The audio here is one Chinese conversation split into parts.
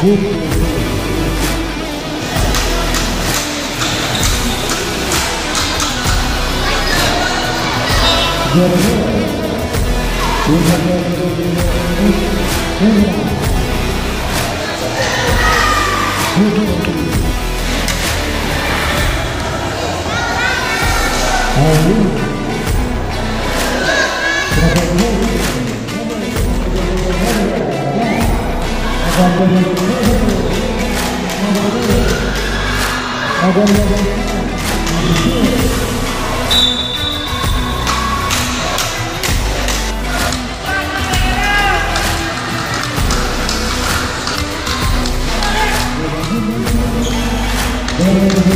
Good. Thank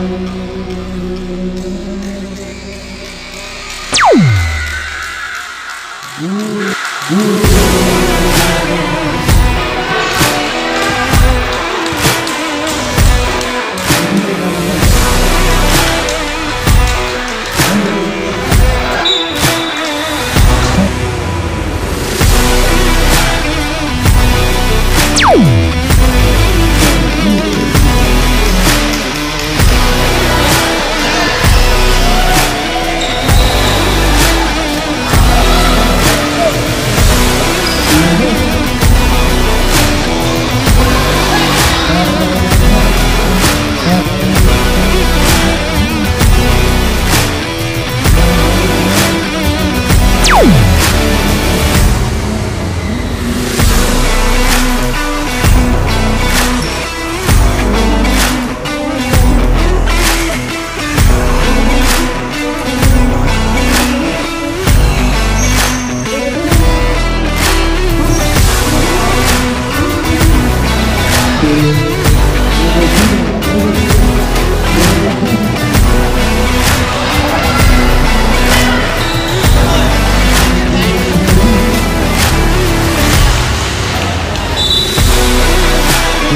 Ooh. Ooh.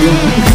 Yeah.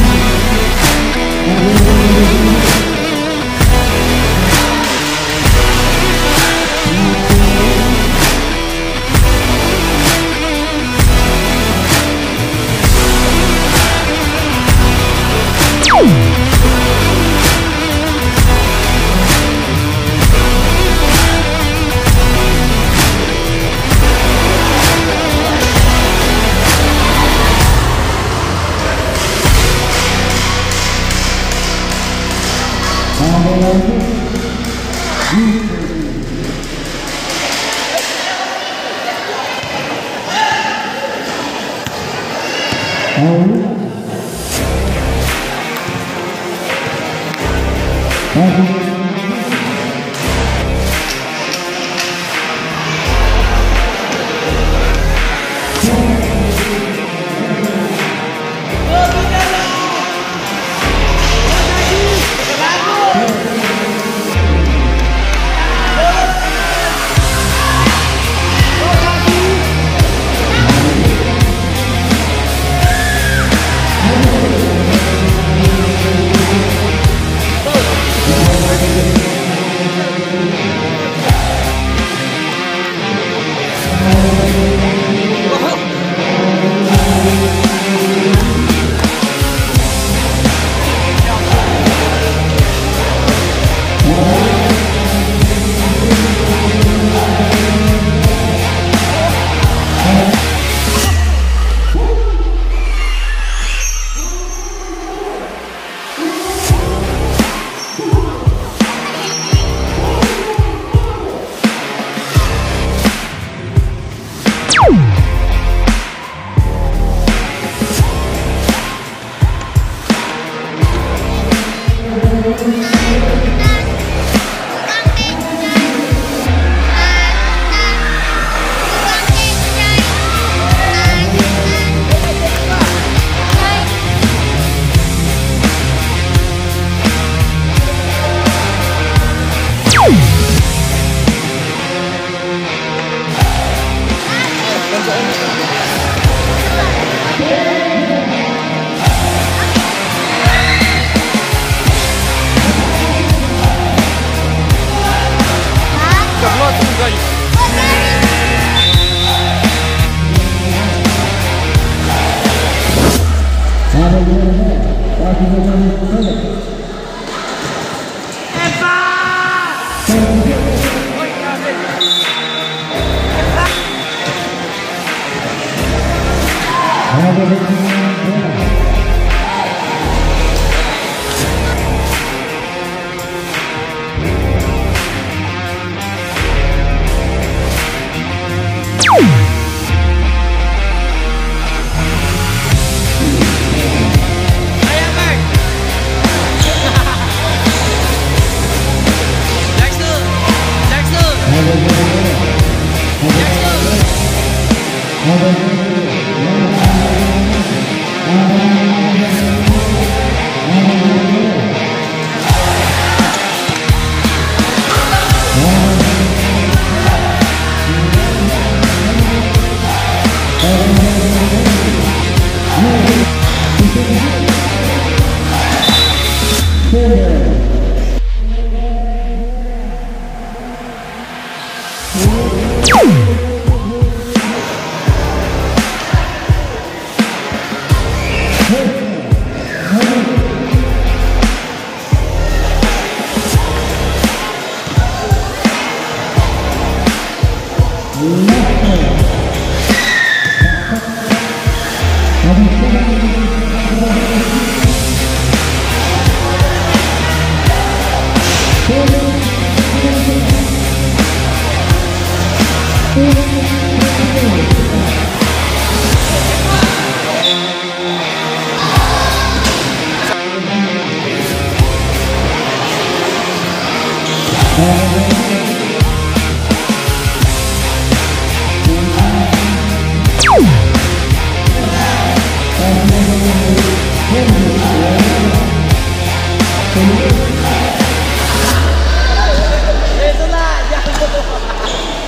怎么了？怎 Yeah.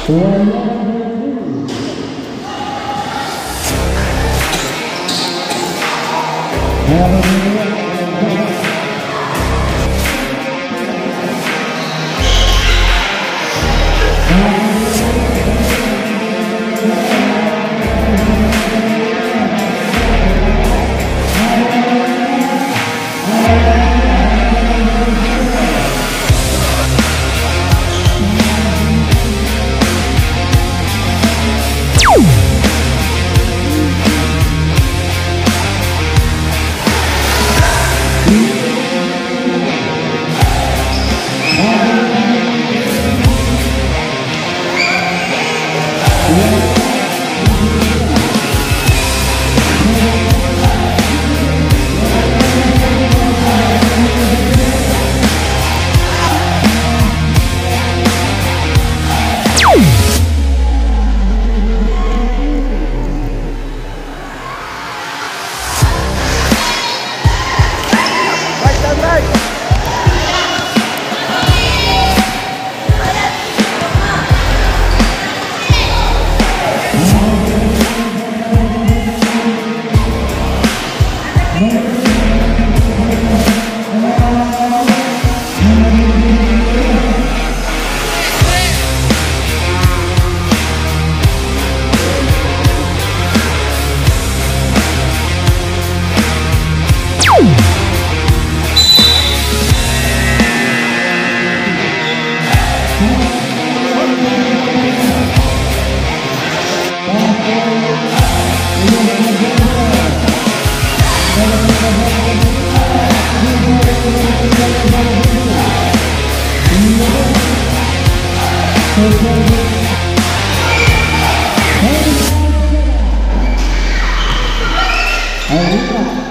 Four. É.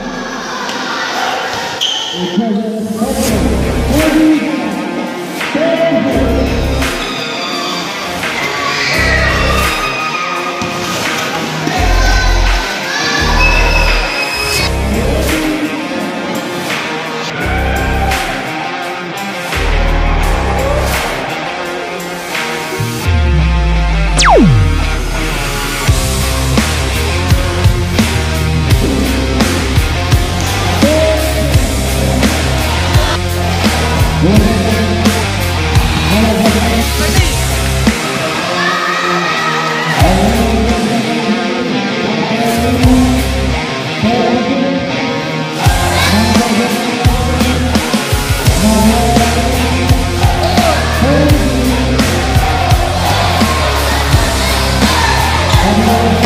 I know